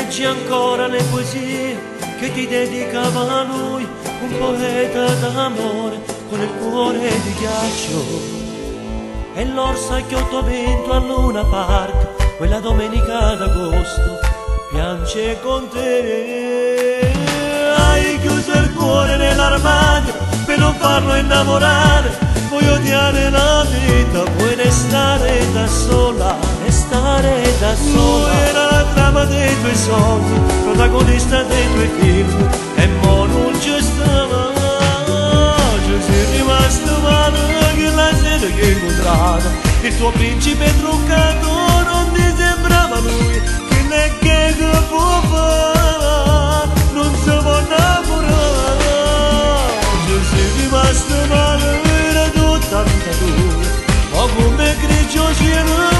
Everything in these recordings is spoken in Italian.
leggi ancora le poesie che ti dedicava a lui, un poeta d'amore con il cuore di ghiaccio. E l'orsa che ho vinto a Luna Park, quella domenica d'agosto, piange con te. Hai chiuso il cuore nell'armadio per non farlo innamorare, sogni, protagonista dei tuoi film, e mo non c'è stava. Ci sei rimasto male che la sera che hai il tuo principe truccato non ti sembrava lui, che ne che può fare, non si può innamorare. Ci sei rimasto male, era tutta vita tua, ma come grigio cielo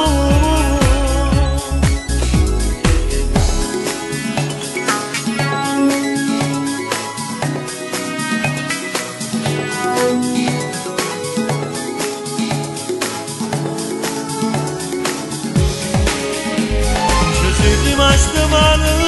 zamanı